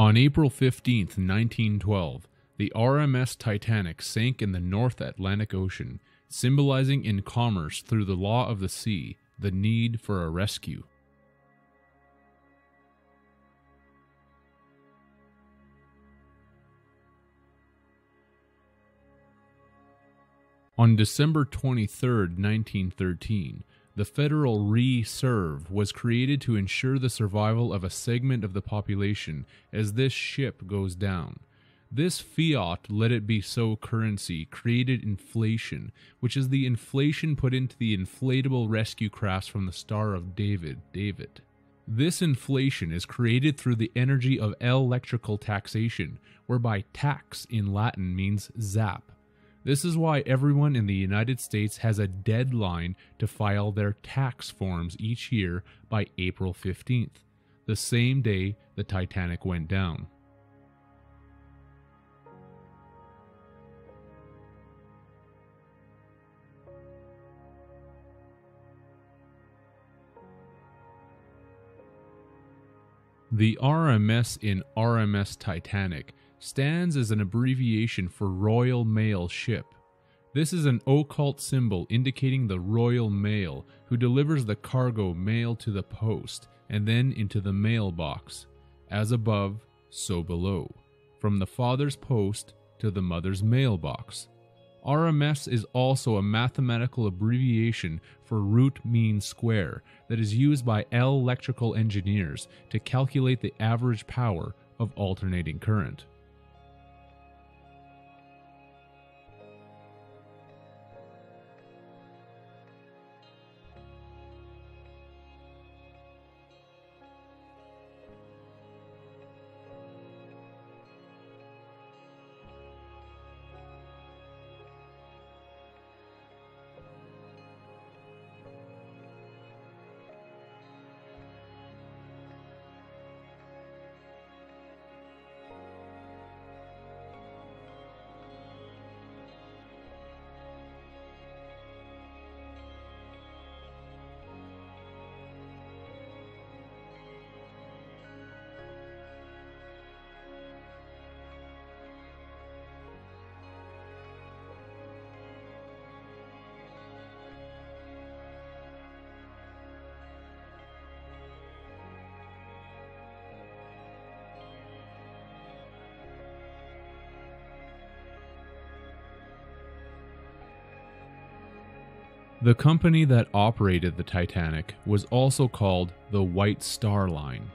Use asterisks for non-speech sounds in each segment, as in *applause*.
On April 15, 1912, the RMS Titanic sank in the North Atlantic Ocean, symbolizing in commerce through the law of the sea the need for a rescue. On December 23, 1913, the Federal Reserve was created to ensure the survival of a segment of the population as this ship goes down. This fiat, let it be so currency, created inflation, which is the inflation put into the inflatable rescue crafts from the Star of David, David. This inflation is created through the energy of electrical taxation, whereby tax in Latin means zap. This is why everyone in the United States has a deadline to file their tax forms each year by April 15th, the same day the Titanic went down. The RMS in RMS Titanic stands as an abbreviation for Royal Mail Ship. This is an occult symbol indicating the Royal Mail who delivers the cargo mail to the post and then into the mailbox, as above, so below, from the father's post to the mother's mailbox. RMS is also a mathematical abbreviation for root mean square that is used by electrical engineers to calculate the average power of alternating current. The company that operated the Titanic was also called the White Star Line.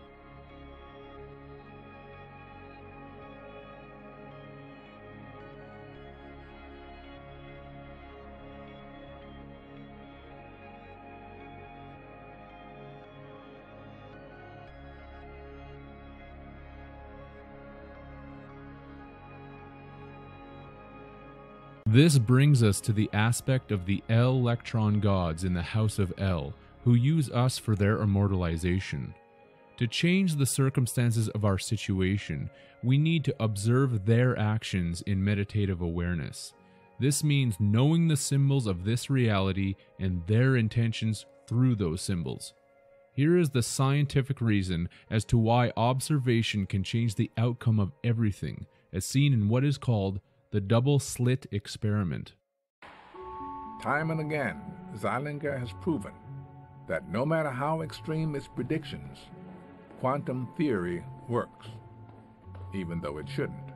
This brings us to the aspect of the electron gods in the House of El, who use us for their immortalization. To change the circumstances of our situation, we need to observe their actions in meditative awareness. This means knowing the symbols of this reality and their intentions through those symbols. Here is the scientific reason as to why observation can change the outcome of everything, as seen in what is called the double slit experiment. Time and again, Zeilinger has proven that no matter how extreme its predictions, quantum theory works, even though it shouldn't.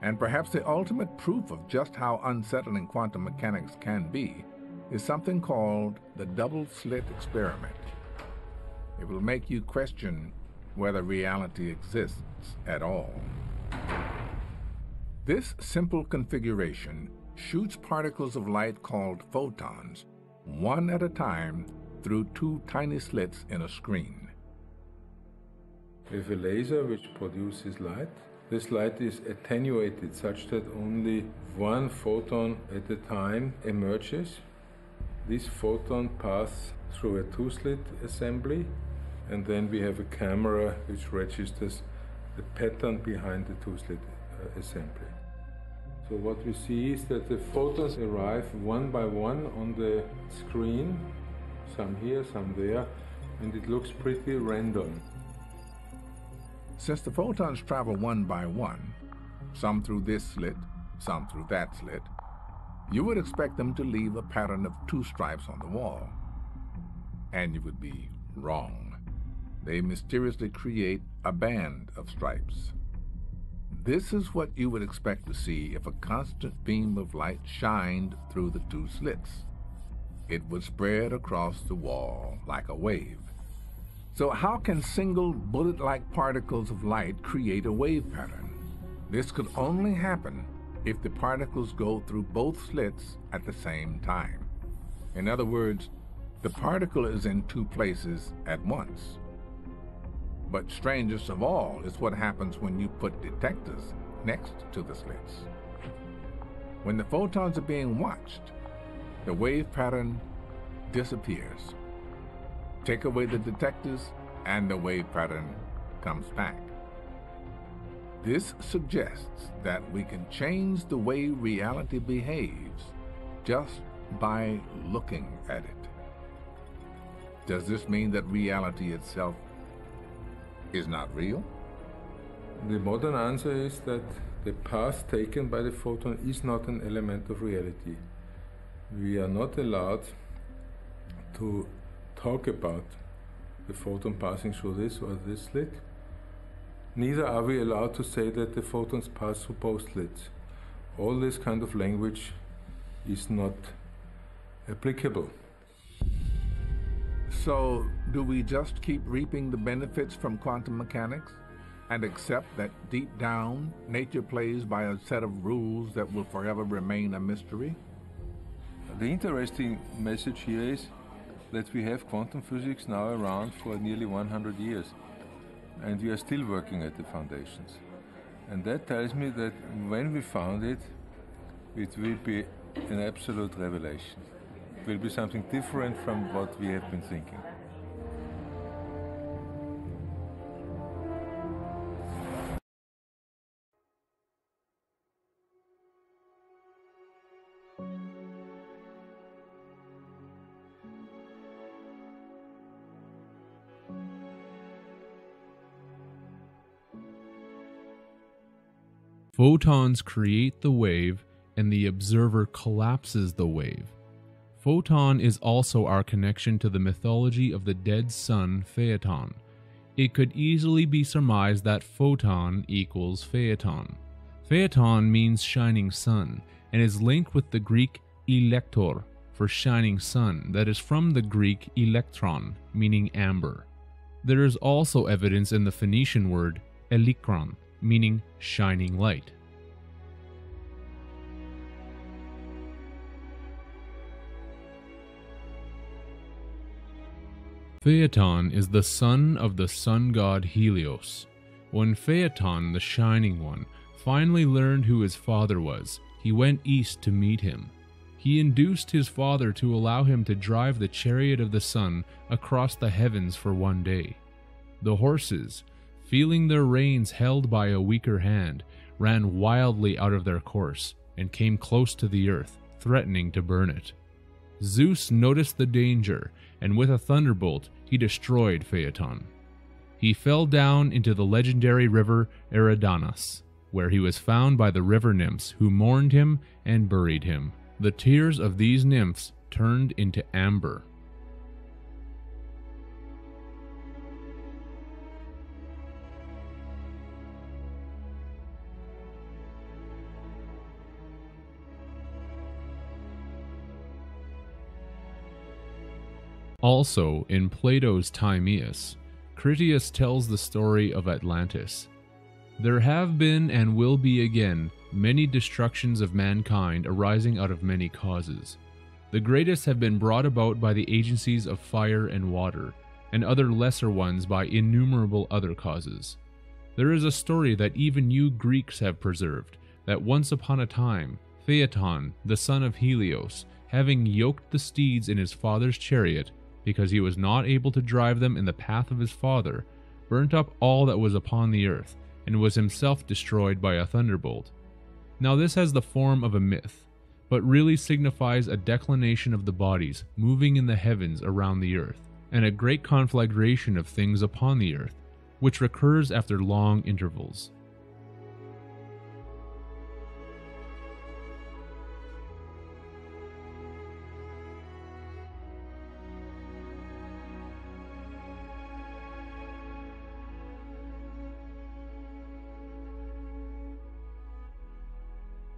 And perhaps the ultimate proof of just how unsettling quantum mechanics can be is something called the double slit experiment. It will make you question whether reality exists at all. This simple configuration shoots particles of light called photons, one at a time, through two tiny slits in a screen. Have a laser which produces light. This light is attenuated such that only one photon at a time emerges. This photon passes through a two-slit assembly and then we have a camera which registers the pattern behind the two-slit uh, assembly. So what we see is that the photons arrive one by one on the screen, some here, some there, and it looks pretty random. Since the photons travel one by one, some through this slit, some through that slit, you would expect them to leave a pattern of two stripes on the wall. And you would be wrong. They mysteriously create a band of stripes. This is what you would expect to see if a constant beam of light shined through the two slits. It would spread across the wall like a wave. So how can single bullet-like particles of light create a wave pattern? This could only happen if the particles go through both slits at the same time. In other words, the particle is in two places at once. But strangest of all is what happens when you put detectors next to the slits. When the photons are being watched, the wave pattern disappears. Take away the detectors, and the wave pattern comes back. This suggests that we can change the way reality behaves just by looking at it. Does this mean that reality itself is not real? The modern answer is that the path taken by the photon is not an element of reality. We are not allowed to talk about the photon passing through this or this slit. Neither are we allowed to say that the photons pass through both slits. All this kind of language is not applicable. So, do we just keep reaping the benefits from quantum mechanics and accept that deep down nature plays by a set of rules that will forever remain a mystery? The interesting message here is that we have quantum physics now around for nearly 100 years and we are still working at the foundations. And that tells me that when we found it, it will be an absolute revelation. It will be something different from what we have been thinking. Photons create the wave, and the observer collapses the wave. Photon is also our connection to the mythology of the dead sun Phaeton. It could easily be surmised that photon equals phaeton. Phaeton means shining sun and is linked with the Greek elector for shining sun, that is from the Greek electron, meaning amber. There is also evidence in the Phoenician word elikron, meaning shining light. Phaeton is the son of the sun god Helios. When Phaeton, the Shining One, finally learned who his father was, he went east to meet him. He induced his father to allow him to drive the chariot of the sun across the heavens for one day. The horses, feeling their reins held by a weaker hand, ran wildly out of their course and came close to the earth, threatening to burn it. Zeus noticed the danger, and with a thunderbolt, he destroyed Phaeton. He fell down into the legendary river Eridanus, where he was found by the river nymphs, who mourned him and buried him. The tears of these nymphs turned into amber. Also, in Plato's Timaeus, Critias tells the story of Atlantis. There have been and will be again many destructions of mankind arising out of many causes. The greatest have been brought about by the agencies of fire and water, and other lesser ones by innumerable other causes. There is a story that even you Greeks have preserved that once upon a time, Phaeton, the son of Helios, having yoked the steeds in his father's chariot, because he was not able to drive them in the path of his father, burnt up all that was upon the earth, and was himself destroyed by a thunderbolt. Now, this has the form of a myth, but really signifies a declination of the bodies moving in the heavens around the earth, and a great conflagration of things upon the earth, which recurs after long intervals.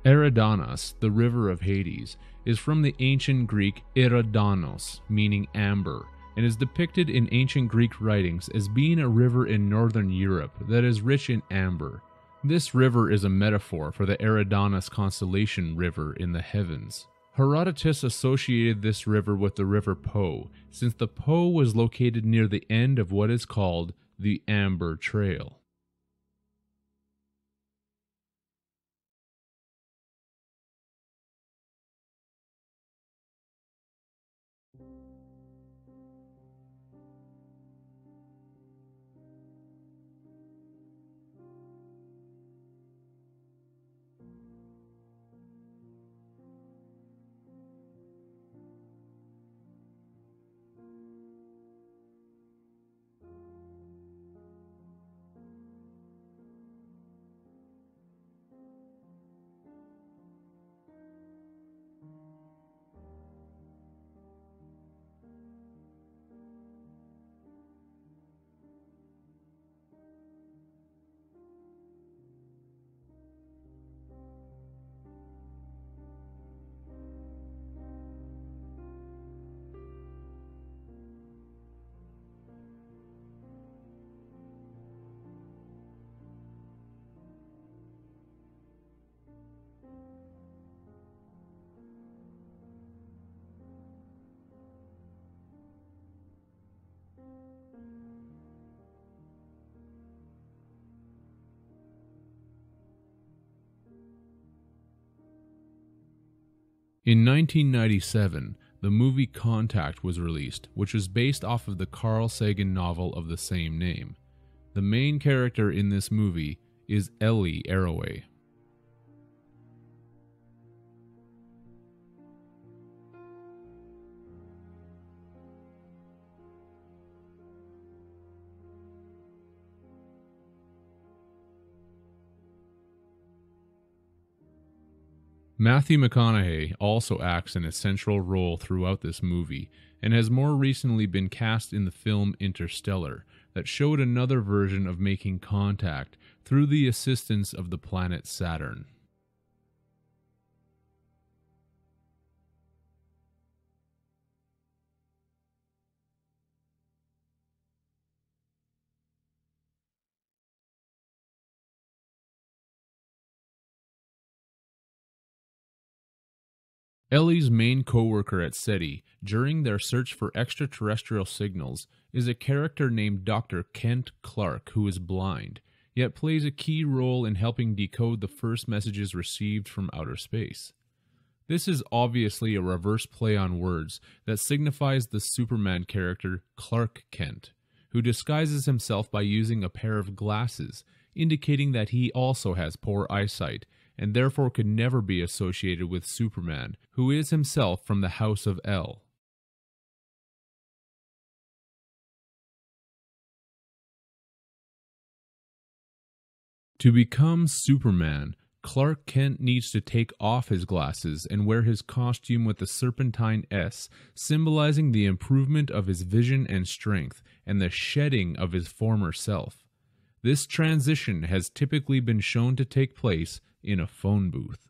Eridanos, the river of Hades, is from the ancient Greek Eridanos, meaning amber, and is depicted in ancient Greek writings as being a river in northern Europe that is rich in amber. This river is a metaphor for the Eridanos constellation river in the heavens. Herodotus associated this river with the river Po, since the Po was located near the end of what is called the Amber Trail. In 1997, the movie Contact was released, which was based off of the Carl Sagan novel of the same name. The main character in this movie is Ellie Arroway. Matthew McConaughey also acts in a central role throughout this movie and has more recently been cast in the film Interstellar, that showed another version of making contact through the assistance of the planet Saturn. Ellie's main co-worker at SETI during their search for extraterrestrial signals is a character named Dr. Kent Clark who is blind, yet plays a key role in helping decode the first messages received from outer space. This is obviously a reverse play on words that signifies the Superman character Clark Kent, who disguises himself by using a pair of glasses, indicating that he also has poor eyesight and therefore could never be associated with Superman, who is himself from the House of El. To become Superman, Clark Kent needs to take off his glasses and wear his costume with the serpentine S, symbolizing the improvement of his vision and strength and the shedding of his former self. This transition has typically been shown to take place in a phone booth.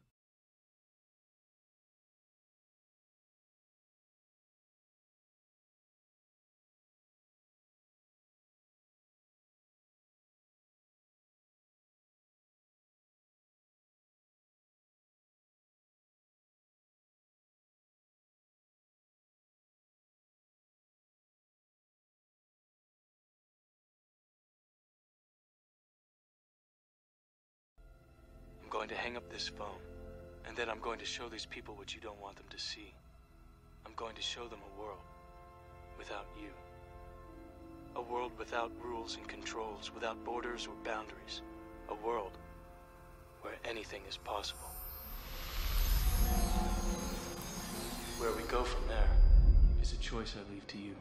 Going to hang up this phone, and then I'm going to show these people what you don't want them to see. I'm going to show them a world without you. A world without rules and controls, without borders or boundaries. A world where anything is possible. Where we go from there is a choice I leave to you.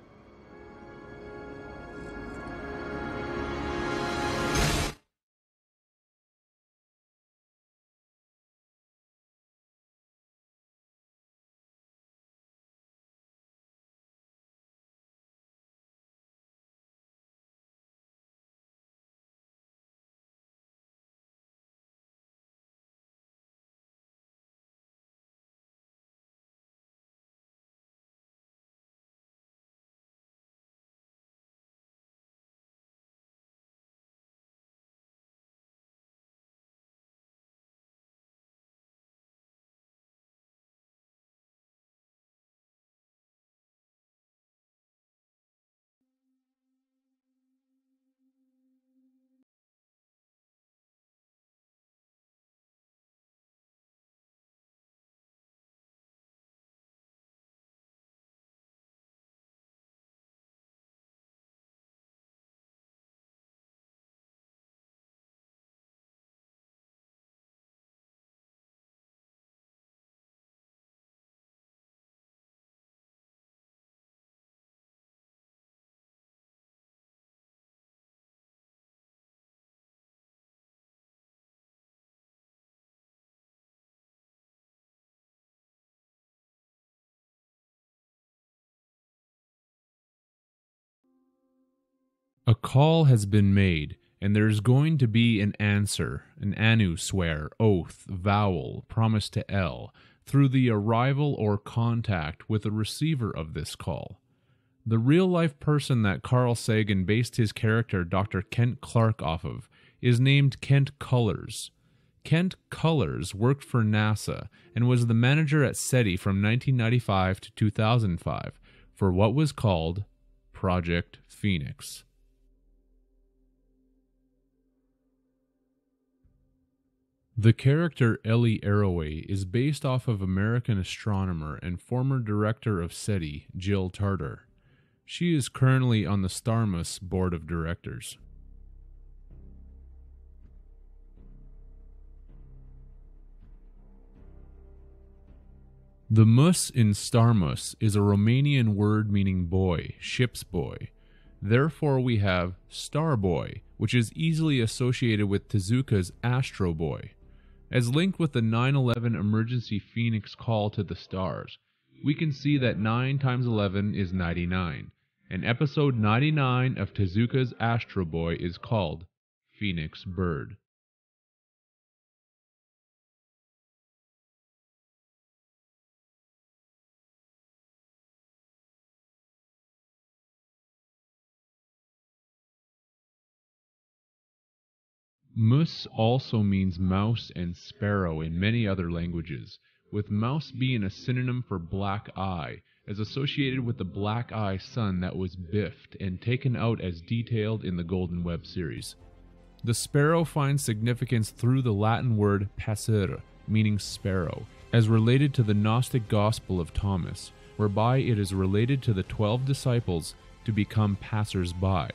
A call has been made, and there's going to be an answer, an anu swear, oath, vowel, promise to L, through the arrival or contact with the receiver of this call. The real life person that Carl Sagan based his character Dr. Kent Clark off of is named Kent Cullers. Kent Cullers worked for NASA and was the manager at SETI from 1995 to 2005 for what was called Project Phoenix. The character Ellie Arroway is based off of American astronomer and former director of SETI, Jill Tarter. She is currently on the Starmus board of directors. The mus in Starmus is a Romanian word meaning boy, ship's boy. Therefore, we have Starboy, which is easily associated with Tezuka's Astro Boy. As linked with the 9 11 emergency Phoenix call to the stars, we can see that 9 times 11 is 99, and episode 99 of Tezuka's Astro Boy is called Phoenix Bird. Mus also means mouse and sparrow in many other languages, with mouse being a synonym for black eye, as associated with the black eye sun that was biffed and taken out as detailed in the Golden Web series. The sparrow finds significance through the Latin word passer, meaning sparrow, as related to the Gnostic Gospel of Thomas, whereby it is related to the twelve disciples to become passers by.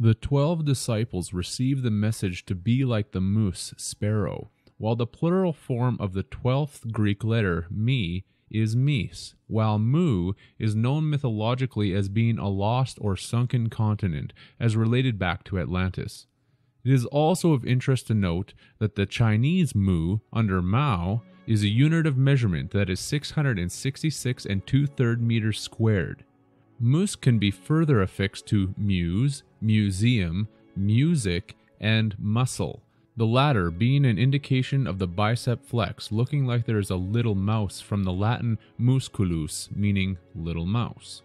The twelve disciples receive the message to be like the moose sparrow, while the plural form of the twelfth Greek letter, me, is mis, while mu is known mythologically as being a lost or sunken continent, as related back to Atlantis. It is also of interest to note that the Chinese mu, under Mao, is a unit of measurement that is 666 and two third meters squared. Moose can be further affixed to muse, museum, music, and muscle, the latter being an indication of the bicep flex looking like there is a little mouse from the Latin musculus, meaning little mouse.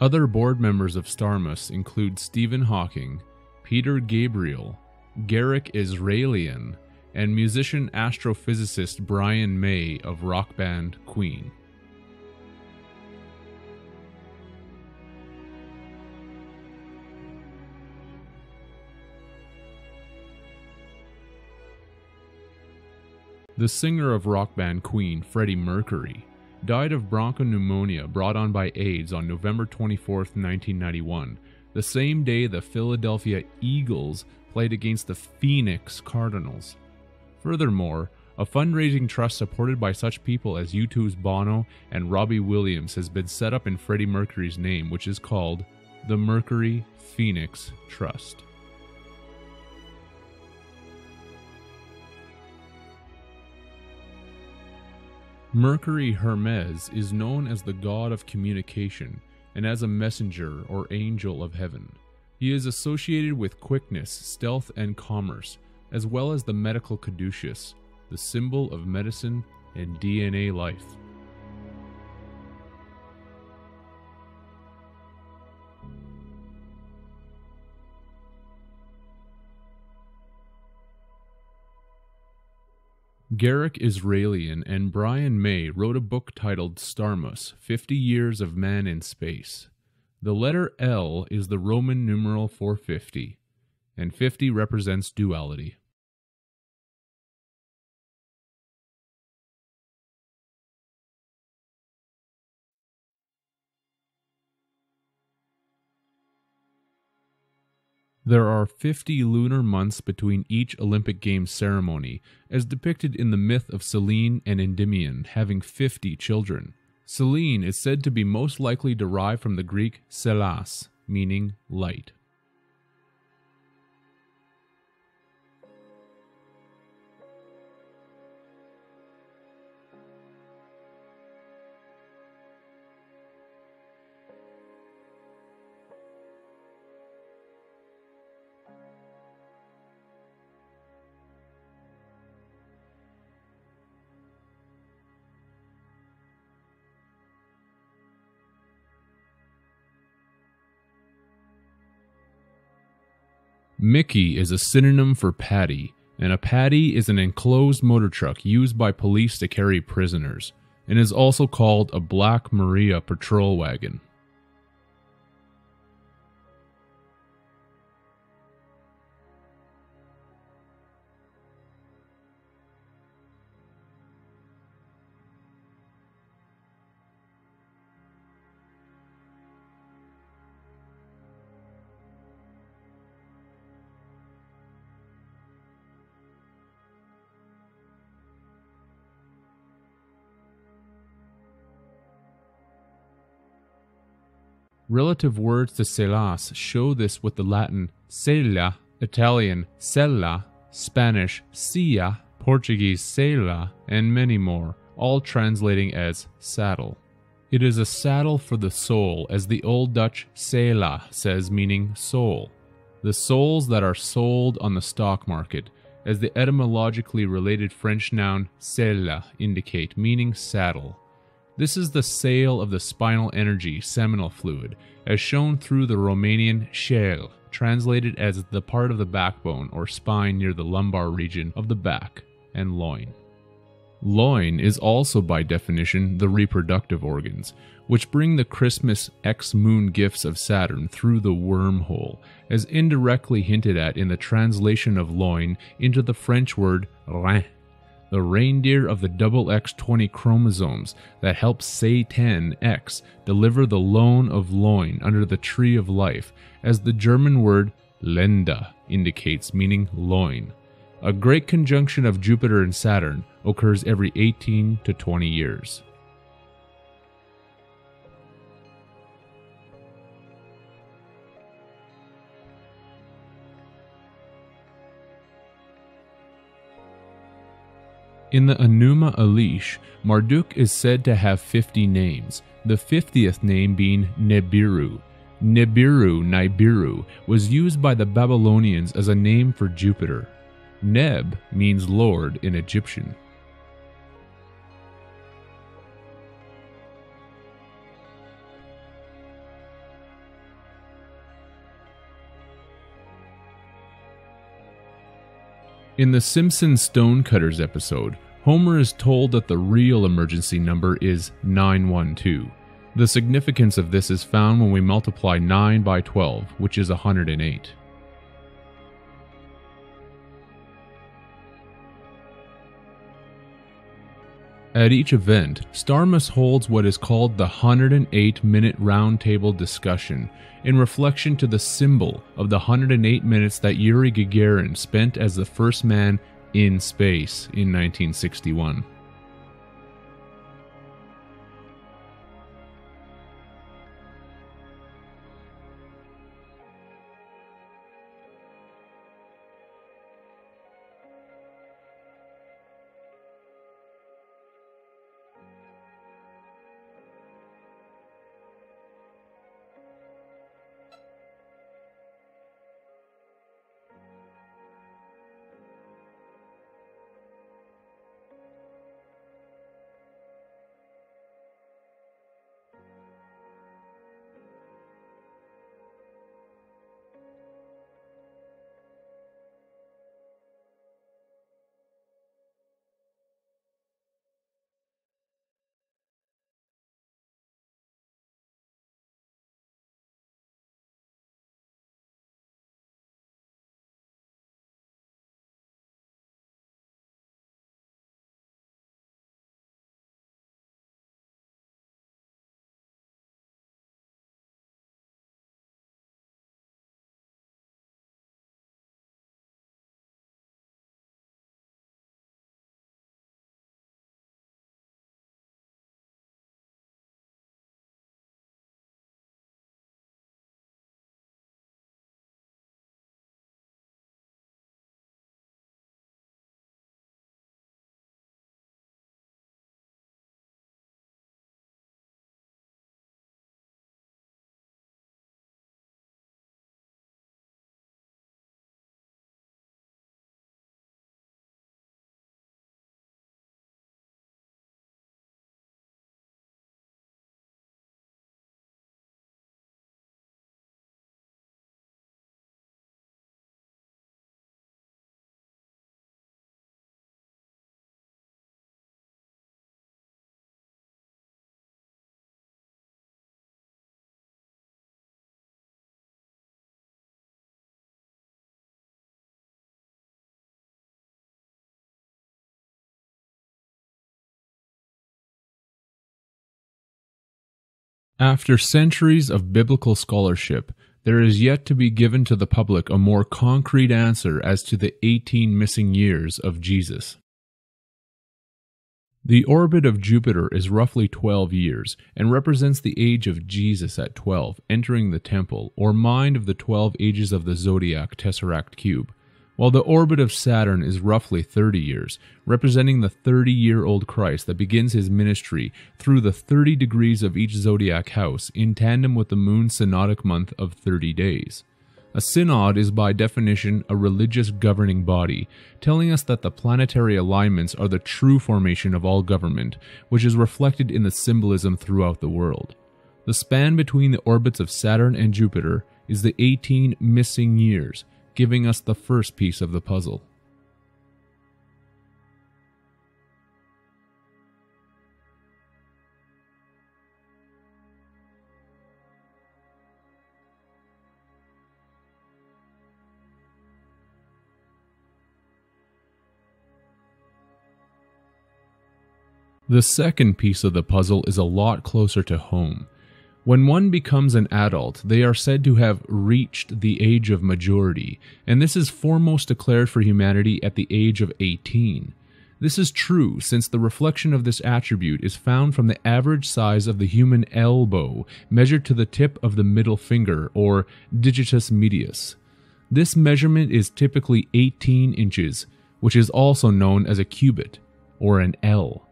Other board members of Starmus include Stephen Hawking, Peter Gabriel, Garik Israelian, and musician astrophysicist Brian May of rock band Queen. The singer of rock band Queen, Freddie Mercury, died of bronchopneumonia brought on by AIDS on November 24, 1991, the same day the Philadelphia Eagles played against the Phoenix Cardinals. Furthermore, a fundraising trust supported by such people as U2's Bono and Robbie Williams has been set up in Freddie Mercury's name, which is called the Mercury Phoenix Trust. Mercury Hermes is known as the god of communication and as a messenger or angel of heaven. He is associated with quickness, stealth, and commerce, as well as the medical caduceus, the symbol of medicine and DNA life. Garik Israelian and Brian May wrote a book titled Starmus 50 Years of Man in Space. The letter L is the Roman numeral for 50, and 50 represents duality. There are 50 lunar months between each Olympic Games ceremony, as depicted in the myth of Selene and Endymion having 50 children. Selene is said to be most likely derived from the Greek selas, meaning light. Mickey is a synonym for paddy, and a paddy is an enclosed motor truck used by police to carry prisoners, and is also called a Black Maria patrol wagon. Relative words to selas show this with the Latin cella, Italian sella, Spanish silla, Portuguese cela, and many more, all translating as saddle. It is a saddle for the soul, as the Old Dutch cela says, meaning soul. The souls that are sold on the stock market, as the etymologically related French noun cella indicate, meaning saddle. This is the sale of the spinal energy, seminal fluid, as shown through the Romanian șeil, translated as the part of the backbone or spine near the lumbar region of the back, and loin. Loin is also by definition the reproductive organs, which bring the Christmas ex moon gifts of Saturn through the wormhole, as indirectly hinted at in the translation of loin into the French word rein the reindeer of the double X20 chromosomes that helps Say10X deliver the loan of loin under the tree of life, as the German word Lenda indicates, meaning loin. A great conjunction of Jupiter and Saturn occurs every 18 to 20 years. In the Enuma Elish, Marduk is said to have 50 names, the 50th name being Nebiru. Nebiru Nibiru was used by the Babylonians as a name for Jupiter. Neb means Lord in Egyptian. In the Simpson Stonecutters episode, Homer is told that the real emergency number is 912. The significance of this is found when we multiply 9 by 12, which is 108. At each event, Starmus holds what is called the 108 minute roundtable discussion, in reflection to the symbol of the 108 minutes that Yuri Gagarin spent as the first man in space in 1961. After centuries of biblical scholarship, there is yet to be given to the public a more concrete answer as to the 18 missing years of Jesus. The orbit of Jupiter is roughly 12 years and represents the age of Jesus at 12, entering the temple, or mind of the 12 ages of the zodiac tesseract cube, while the orbit of Saturn is roughly 30 years, representing the 30 year old Christ that begins his ministry through the 30 degrees of each zodiac house in tandem with the moon's synodic month of 30 days. A synod is by definition a religious governing body, telling us that the planetary alignments are the true formation of all government, which is reflected in the symbolism throughout the world. The span between the orbits of Saturn and Jupiter is the 18 missing years, giving us the first piece of the puzzle. The second piece of the puzzle is a lot closer to home. When one becomes an adult, they are said to have reached the age of majority, and this is foremost declared for humanity at the age of 18. This is true since the reflection of this attribute is found from the average size of the human elbow measured to the tip of the middle finger, or digitus medius. This measurement is typically 18 inches, which is also known as a cubit, or an ell.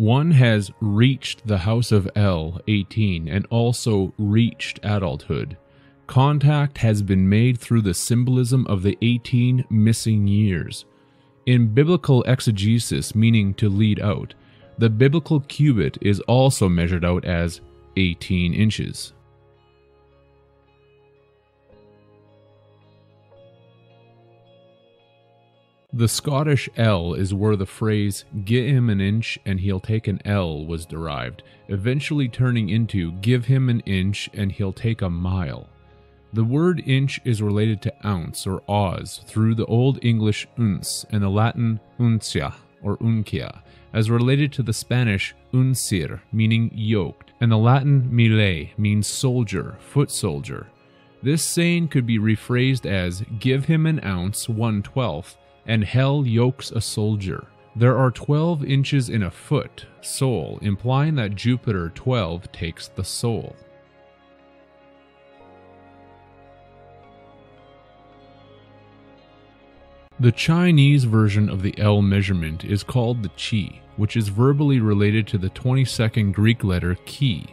One has reached the House of El, 18 and also reached adulthood. Contact has been made through the symbolism of the 18 missing years. In biblical exegesis, meaning to lead out, the biblical cubit is also measured out as 18 inches. The Scottish ell is where the phrase, get him an inch and he'll take an L, was derived, eventually turning into, give him an inch and he'll take a mile. The word inch is related to ounce or oz through the Old English uns and the Latin uncia or uncia, as related to the Spanish uncir, meaning yoked, and the Latin mille means soldier, foot soldier. This saying could be rephrased as give him an ounce, one twelfth, and hell yokes a soldier. There are 12 inches in a foot, soul, implying that Jupiter 12 takes the soul. The Chinese version of the L measurement is called the chi, which is verbally related to the 22nd Greek letter chi.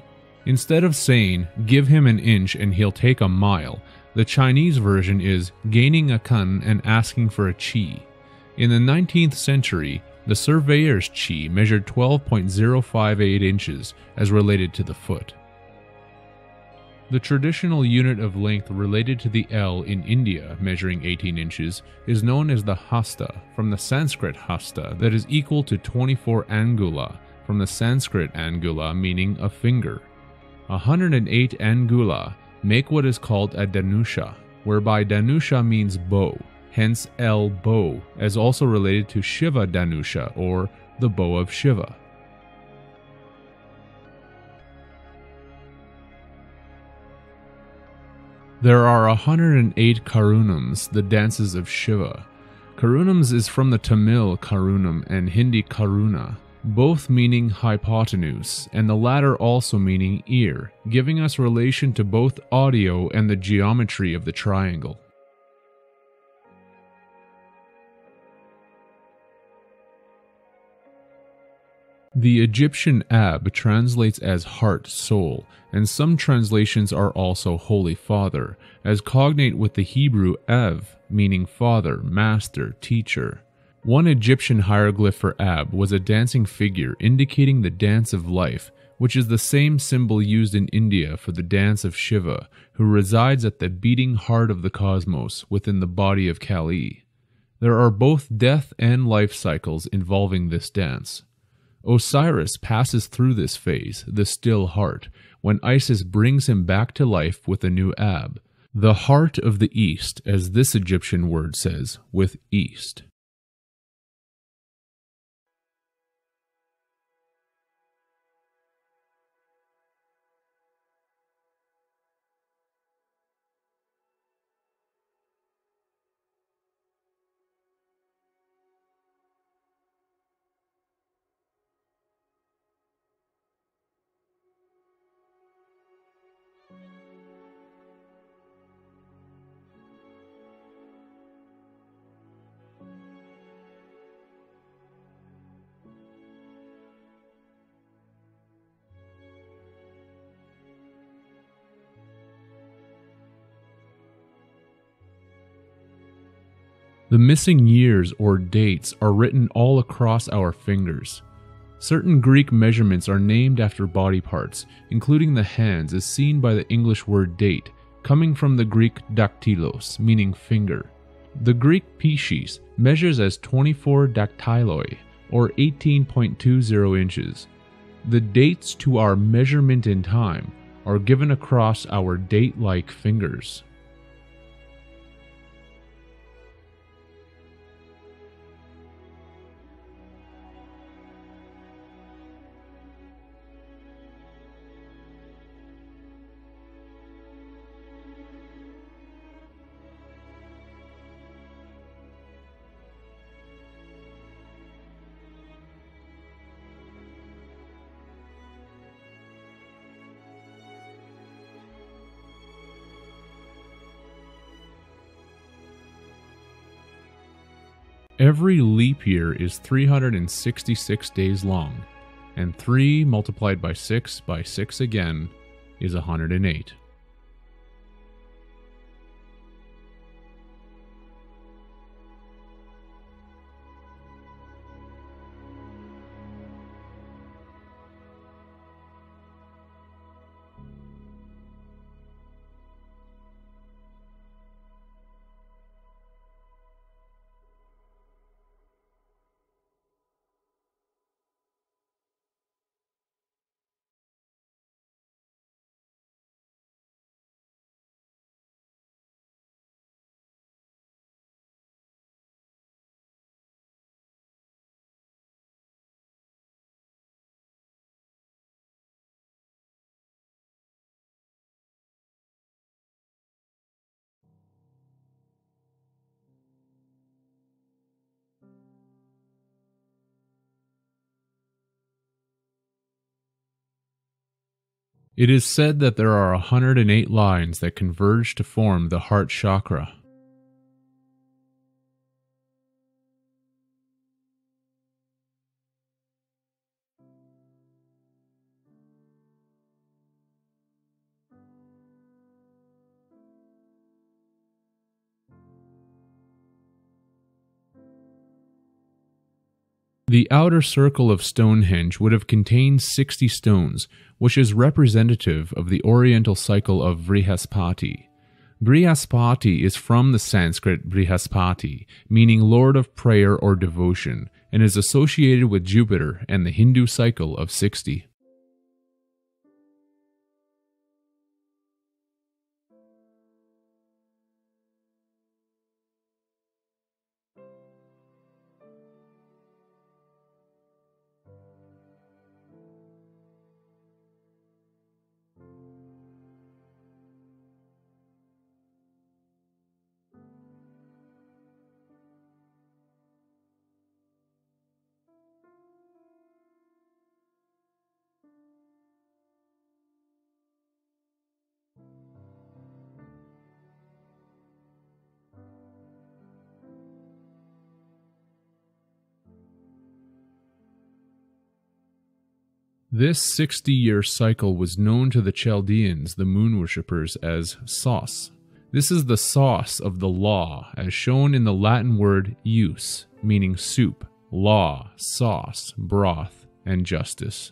Instead of saying, give him an inch and he'll take a mile, the Chinese version is gaining a kun and asking for a chi. In the 19th century, the surveyor's chi measured 12.058 inches as related to the foot. The traditional unit of length related to the L in India, measuring 18 inches, is known as the hasta, from the Sanskrit hasta, that is equal to 24 angula, from the Sanskrit angula meaning a finger. 108 angula make what is called a Danusha, whereby Danusha means bow, hence El bow, as also related to Shiva Danusha or the bow of Shiva. There are 108 karunams, the dances of Shiva. Karunams is from the Tamil karunam and Hindi karuna, both meaning hypotenuse, and the latter also meaning ear, giving us relation to both audio and the geometry of the triangle. The Egyptian Ab translates as heart soul, and some translations are also Holy Father, as cognate with the Hebrew Ev, meaning father, master, teacher. One Egyptian hieroglyph for Ab was a dancing figure indicating the dance of life, which is the same symbol used in India for the dance of Shiva, who resides at the beating heart of the cosmos within the body of Kali. There are both death and life cycles involving this dance. Osiris passes through this phase, the still heart, when Isis brings him back to life with a new ab, the heart of the East, as this Egyptian word says, with East. The missing years or dates are written all across our fingers. Certain Greek measurements are named after body parts, including the hands, as seen by the English word date, coming from the Greek dactylos, meaning finger. The Greek piscis measures as 24 dactyloi, or 18.20 inches. The dates to our measurement in time are given across our date like fingers. Every leap year is 366 days long, and 3 multiplied by 6 by 6 again is 108. It is said that there are 108 lines that converge to form the heart chakra. The outer circle of Stonehenge would have contained 60 stones, which is representative of the Oriental cycle of Vrihaspati. Brihaspati is from the Sanskrit Brihaspati, meaning Lord of Prayer or Devotion, and is associated with Jupiter and the Hindu cycle of 60. This 60 year cycle was known to the Chaldeans, the moon worshippers, as Sos. This is the sauce of the law, as shown in the Latin word jus, meaning soup, law, sauce, broth, and justice.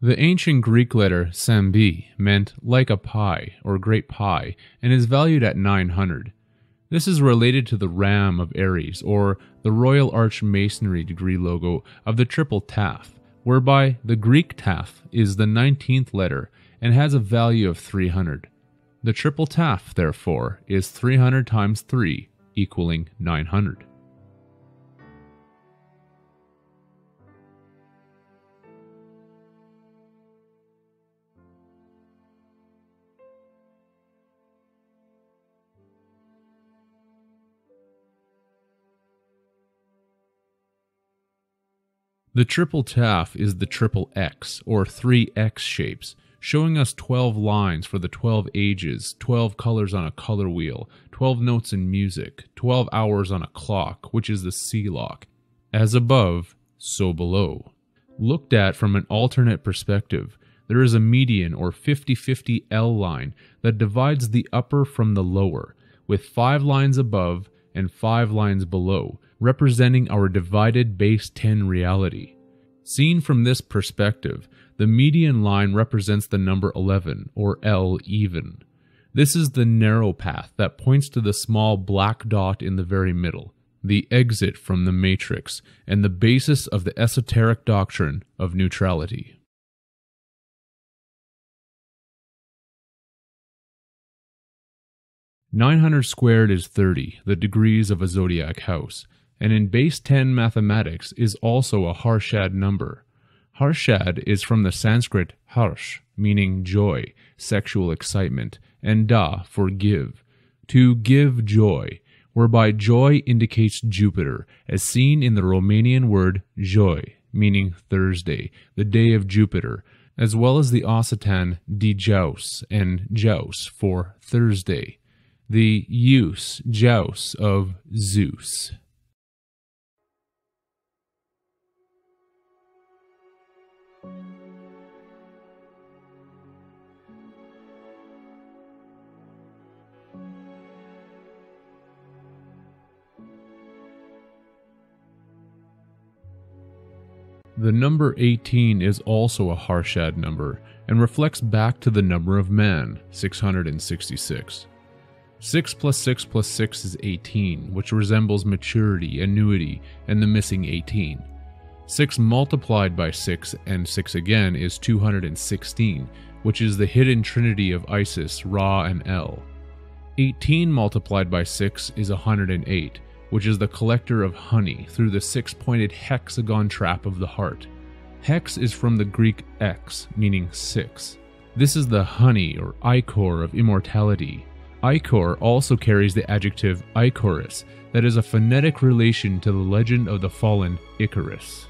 The ancient Greek letter sampi meant like a pie or great pie and is valued at 900. This is related to the ram of Aries or the Royal Arch Masonry degree logo of the triple taf, whereby the Greek taf is the 19th letter and has a value of 300. The triple taf, therefore, is 300 times 3 equaling 900. The triple taf is the triple X, or three X shapes, showing us 12 lines for the 12 ages, 12 colors on a color wheel, 12 notes in music, 12 hours on a clock, which is the Seelock. As above, so below. Looked at from an alternate perspective, there is a median or 50 50 L line that divides the upper from the lower, with five lines above and five lines below, representing our divided base 10 reality. Seen from this perspective, the median line represents the number 11, or L even. This is the narrow path that points to the small black dot in the very middle, the exit from the matrix, and the basis of the esoteric doctrine of neutrality. Nine hundred squared is thirty, the degrees of a zodiac house and in base 10 mathematics is also a Harshad number. Harshad is from the Sanskrit harsh, meaning joy, sexual excitement, and da for give, to give joy, whereby joy indicates Jupiter, as seen in the Romanian word joy, meaning Thursday, the day of Jupiter, as well as the Occitan dijaus and jaus for Thursday, the use jaus of Zeus. The number 18 is also a Harshad number and reflects back to the number of man, 666. 6 plus 6 plus 6 is 18, which resembles maturity, annuity, and the missing 18. 6 multiplied by 6 and 6 again is 216, which is the hidden trinity of Isis, Ra, and El. 18 multiplied by 6 is 108, which is the collector of honey through the six pointed hexagon trap of the heart. Hex is from the Greek x, meaning six. This is the honey or ichor of immortality. Ichor also carries the adjective ichorous, that is a phonetic relation to the legend of the fallen Icarus.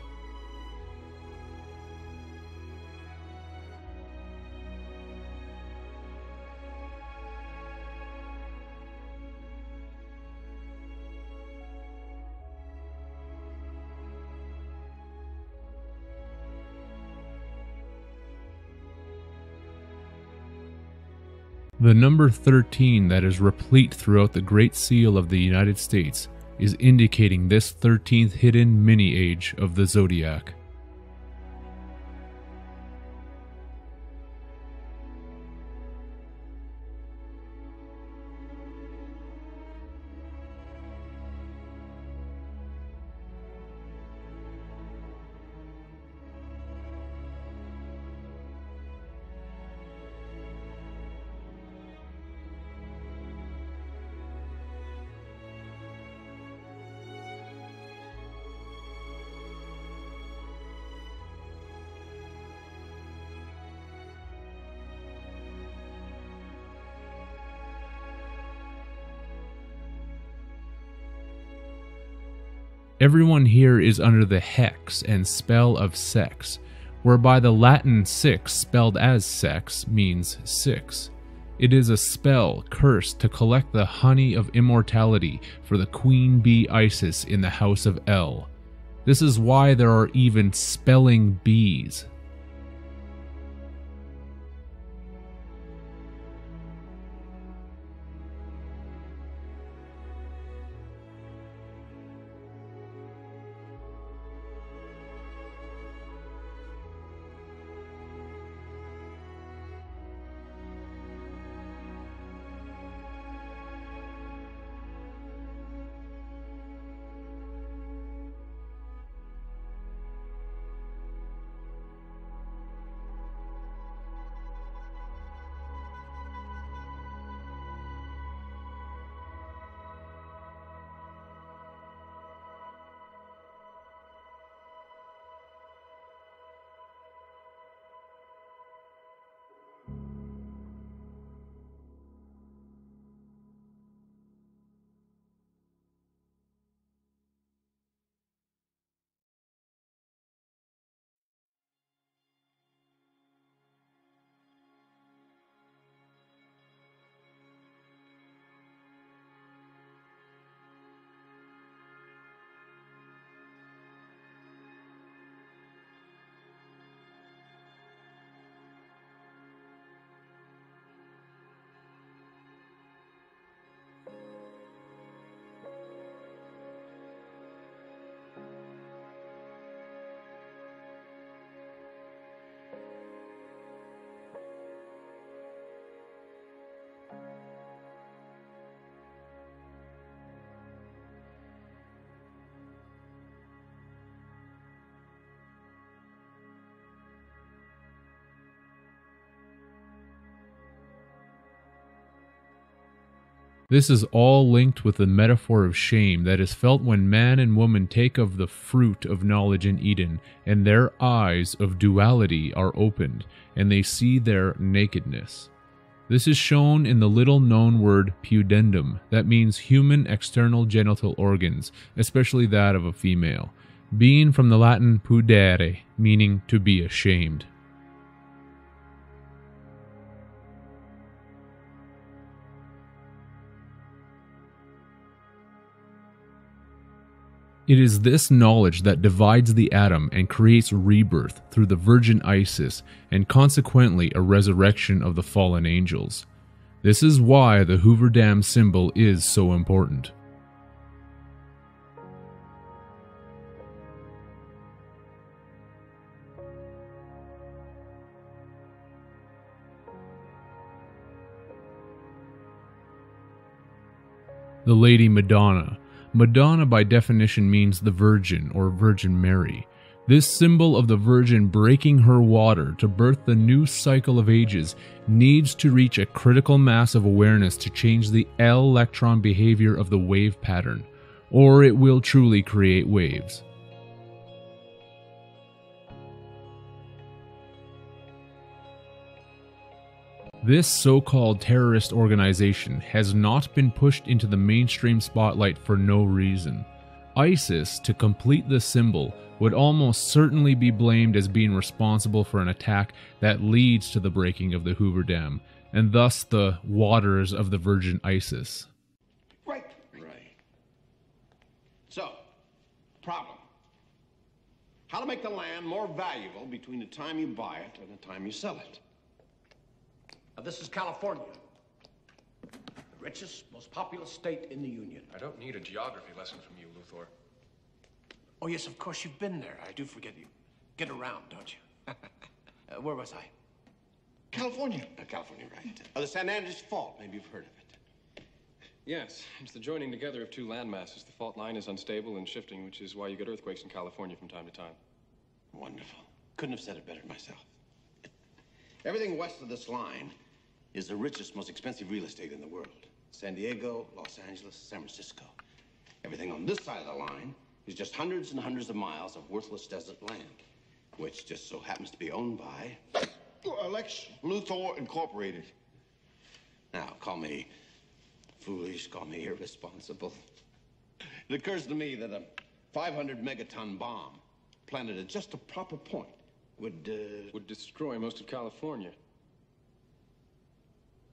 The number 13 that is replete throughout the Great Seal of the United States is indicating this 13th hidden mini age of the zodiac. Is under the hex and spell of sex, whereby the Latin six spelled as sex means six. It is a spell cursed to collect the honey of immortality for the queen bee Isis in the house of El. This is why there are even spelling bees. This is all linked with the metaphor of shame that is felt when man and woman take of the fruit of knowledge in Eden, and their eyes of duality are opened, and they see their nakedness. This is shown in the little known word pudendum, that means human external genital organs, especially that of a female, being from the Latin pudere, meaning to be ashamed. It is this knowledge that divides the atom and creates rebirth through the Virgin Isis and consequently a resurrection of the fallen angels. This is why the Hoover Dam symbol is so important. The Lady Madonna Madonna, by definition, means the Virgin or Virgin Mary. This symbol of the Virgin breaking her water to birth the new cycle of ages needs to reach a critical mass of awareness to change the electron behavior of the wave pattern, or it will truly create waves. This so called terrorist organization has not been pushed into the mainstream spotlight for no reason. ISIS, to complete the symbol, would almost certainly be blamed as being responsible for an attack that leads to the breaking of the Hoover Dam, and thus the waters of the Virgin Isis. Right. Right. So, problem. How to make the land more valuable between the time you buy it and the time you sell it. Now, this is California, the richest, most populous state in the Union. I don't need a geography lesson from you, Luthor. Oh, yes, of course, you've been there. I do forget you. Get around, don't you? *laughs* uh, where was I? California. Uh, California, right. Uh, the San Andreas Fault. Maybe you've heard of it. Yes, it's the joining together of two landmasses. The fault line is unstable and shifting, which is why you get earthquakes in California from time to time. Wonderful. Couldn't have said it better myself. Everything west of this line is the richest, most expensive real estate in the world. San Diego, Los Angeles, San Francisco. Everything on this side of the line is just hundreds and hundreds of miles of worthless desert land, which just so happens to be owned by Lex Luthor Incorporated. Now, call me foolish, call me irresponsible. It occurs to me that a 500 megaton bomb planted at just the proper point would, uh... Would destroy most of California.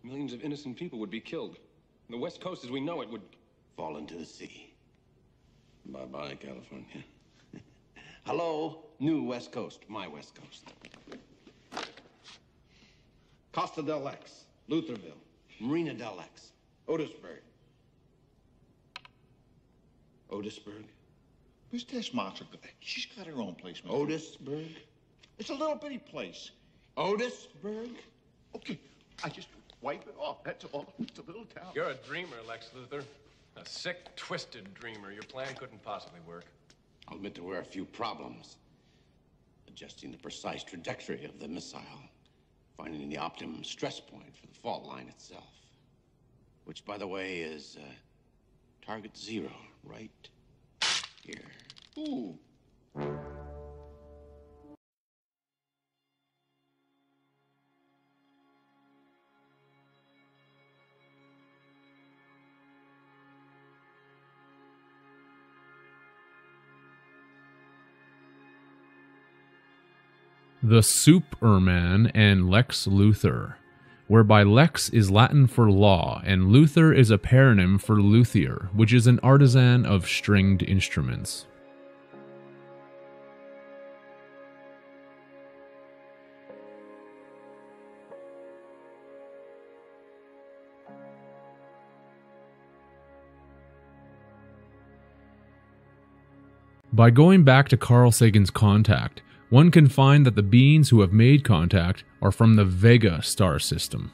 Millions of innocent people would be killed. The West Coast, as we know it, would... Fall into the sea. Bye-bye, California. *laughs* Hello, new West Coast, my West Coast. Costa del Lex, Luthorville, Marina del Lex, Otisburg. Otisburg? This Martha? She's got her own place, man. Otisburg? It's a little bitty place. Otisburg? Okay, I just wipe it off. That's all. It's a little town. You're a dreamer, Lex Luthor. A sick, twisted dreamer. Your plan couldn't possibly work. I'll admit there were a few problems. Adjusting the precise trajectory of the missile. Finding the optimum stress point for the fault line itself. Which, by the way, is uh, target zero, right here. Ooh. The Superman and Lex Luthor, whereby Lex is Latin for law and Luthor is a paronym for luthier, which is an artisan of stringed instruments. By going back to Carl Sagan's Contact, one can find that the beings who have made contact are from the Vega star system.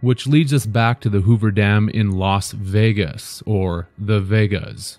Which leads us back to the Hoover Dam in Las Vegas, or the Vegas.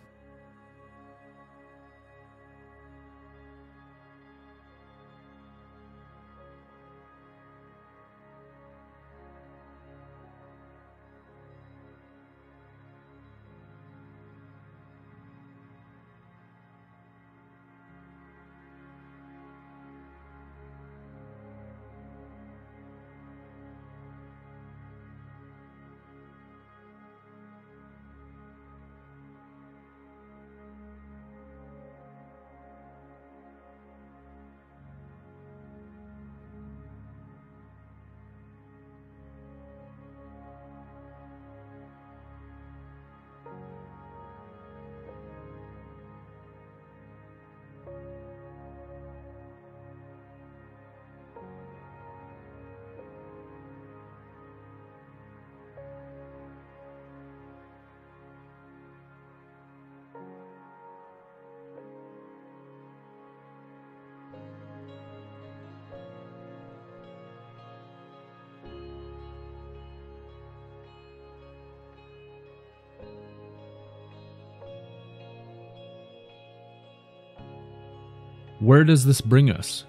Where does this bring us?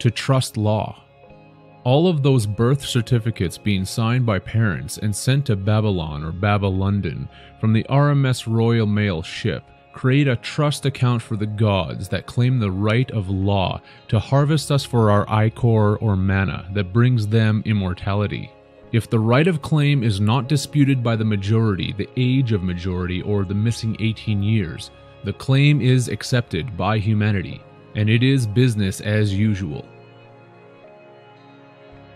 To trust law. All of those birth certificates being signed by parents and sent to Babylon or Baba London from the RMS Royal Mail ship create a trust account for the gods that claim the right of law to harvest us for our ichor or manna that brings them immortality. If the right of claim is not disputed by the majority, the age of majority, or the missing 18 years, the claim is accepted by humanity, and it is business as usual.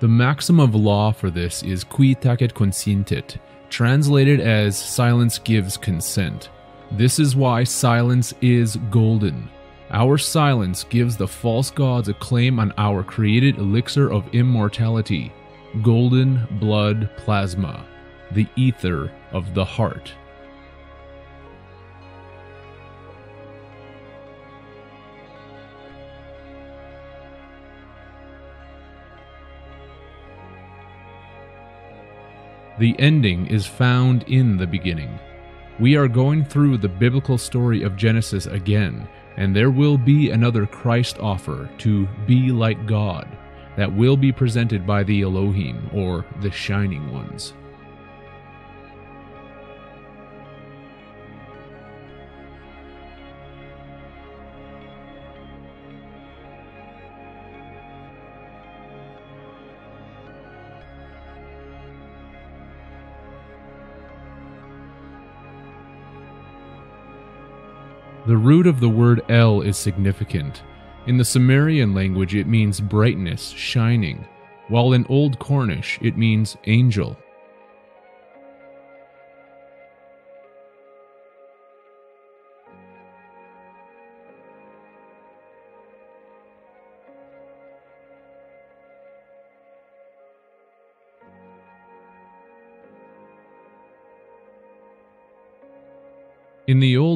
The maxim of law for this is qui tacet consentit, translated as silence gives consent. This is why silence is golden. Our silence gives the false gods a claim on our created elixir of immortality, golden blood plasma, the ether of the heart. The ending is found in the beginning. We are going through the biblical story of Genesis again, and there will be another Christ offer to be like God that will be presented by the Elohim, or the Shining Ones. The root of the word El is significant. In the Sumerian language, it means brightness, shining, while in Old Cornish, it means angel.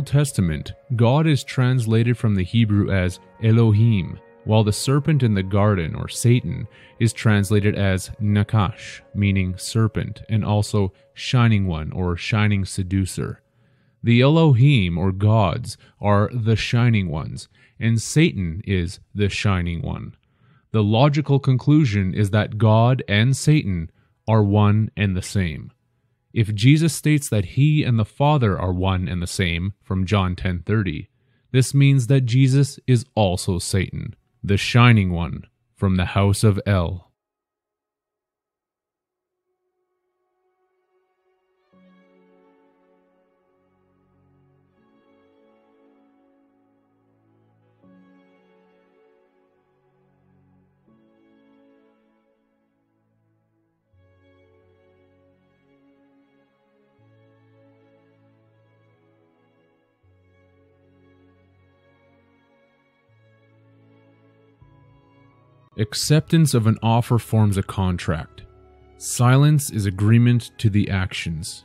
Old Testament, God is translated from the Hebrew as Elohim, while the serpent in the garden, or Satan, is translated as Nakash, meaning serpent, and also shining one, or shining seducer. The Elohim, or gods, are the shining ones, and Satan is the shining one. The logical conclusion is that God and Satan are one and the same. If Jesus states that he and the Father are one and the same from John 10:30, this means that Jesus is also Satan, the shining one from the house of El. Acceptance of an offer forms a contract. Silence is agreement to the actions.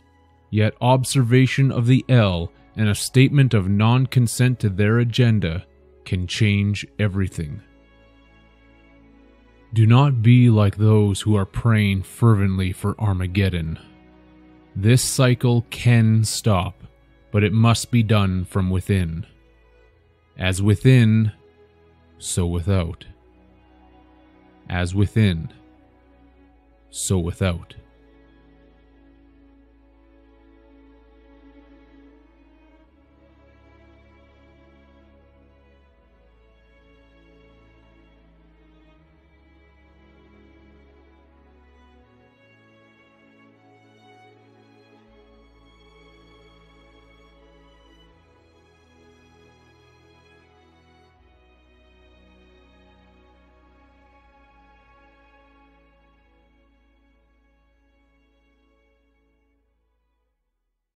Yet observation of the L and a statement of non consent to their agenda can change everything. Do not be like those who are praying fervently for Armageddon. This cycle can stop, but it must be done from within. As within, so without as within, so without.